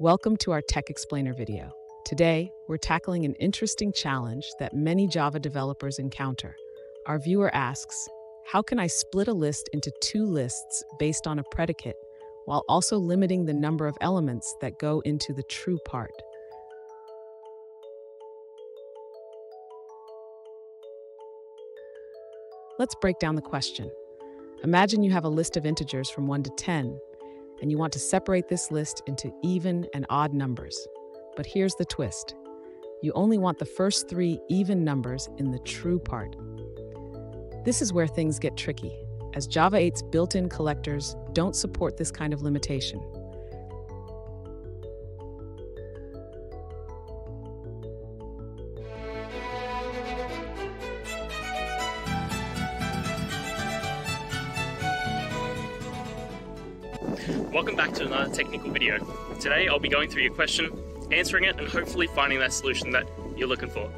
Welcome to our Tech Explainer video. Today, we're tackling an interesting challenge that many Java developers encounter. Our viewer asks, how can I split a list into two lists based on a predicate while also limiting the number of elements that go into the true part? Let's break down the question. Imagine you have a list of integers from 1 to 10, and you want to separate this list into even and odd numbers. But here's the twist. You only want the first three even numbers in the true part. This is where things get tricky, as Java 8's built-in collectors don't support this kind of limitation. Welcome back to another technical video. Today I'll be going through your question, answering it, and hopefully finding that solution that you're looking for.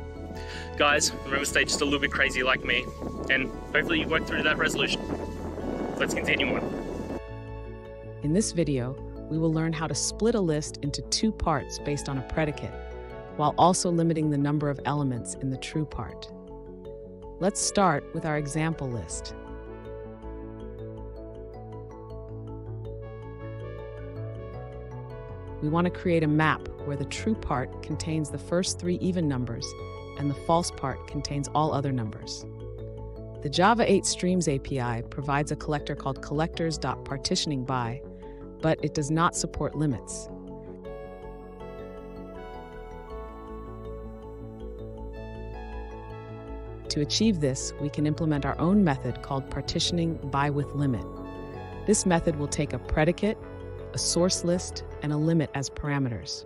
Guys, remember stay just a little bit crazy like me, and hopefully you work through that resolution. Let's continue on. In this video, we will learn how to split a list into two parts based on a predicate, while also limiting the number of elements in the true part. Let's start with our example list. We want to create a map where the true part contains the first three even numbers and the false part contains all other numbers. The Java 8 Streams API provides a collector called collectors.partitioningBy, but it does not support limits. To achieve this, we can implement our own method called partitioning by with limit. This method will take a predicate, a source list, and a limit as parameters.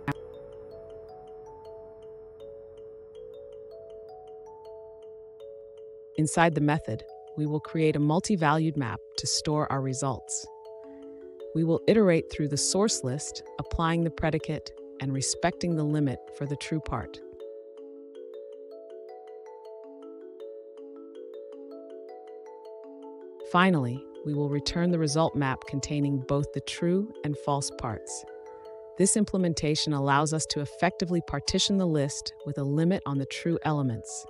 Inside the method, we will create a multi-valued map to store our results. We will iterate through the source list, applying the predicate and respecting the limit for the true part. Finally, we will return the result map containing both the true and false parts. This implementation allows us to effectively partition the list with a limit on the true elements.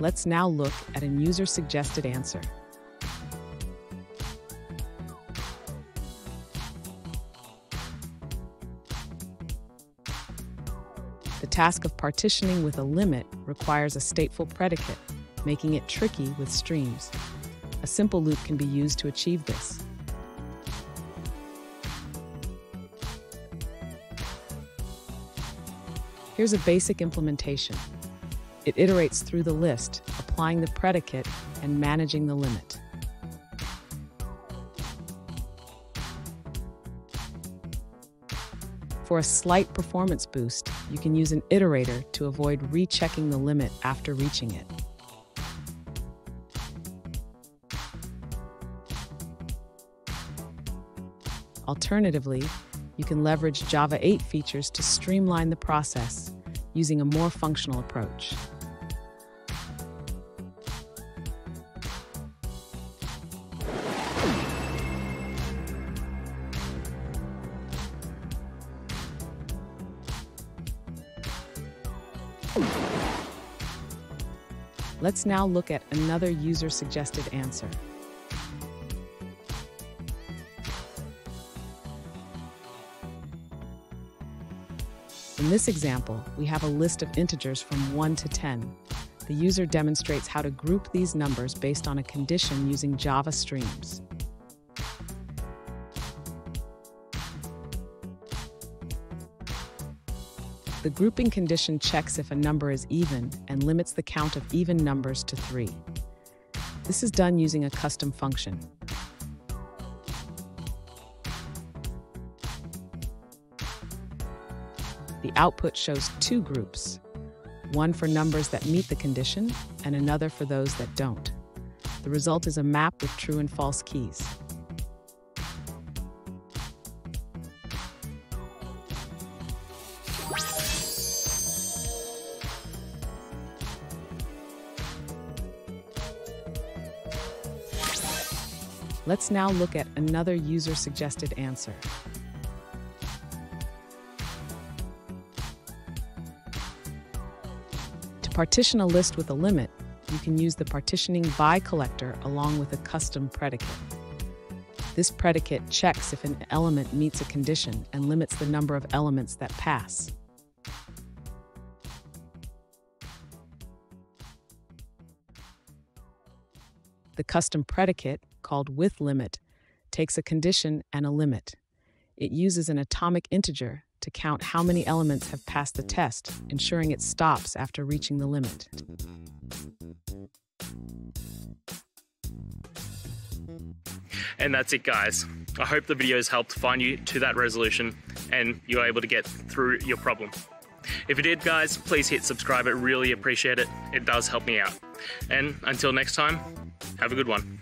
Let's now look at a user-suggested answer. The task of partitioning with a limit requires a stateful predicate, making it tricky with streams. A simple loop can be used to achieve this. Here's a basic implementation. It iterates through the list, applying the predicate and managing the limit. For a slight performance boost, you can use an iterator to avoid rechecking the limit after reaching it. Alternatively, you can leverage Java 8 features to streamline the process using a more functional approach. Let's now look at another user-suggested answer. In this example, we have a list of integers from 1 to 10. The user demonstrates how to group these numbers based on a condition using Java streams. The grouping condition checks if a number is even and limits the count of even numbers to 3. This is done using a custom function. The output shows two groups, one for numbers that meet the condition and another for those that don't. The result is a map with true and false keys. Let's now look at another user-suggested answer. To partition a list with a limit, you can use the partitioning by collector along with a custom predicate. This predicate checks if an element meets a condition and limits the number of elements that pass. The custom predicate, called with limit takes a condition and a limit. It uses an atomic integer to count how many elements have passed the test, ensuring it stops after reaching the limit. And that's it, guys. I hope the video has helped find you to that resolution and you're able to get through your problem. If you did, guys, please hit subscribe. I really appreciate it. It does help me out. And until next time, have a good one.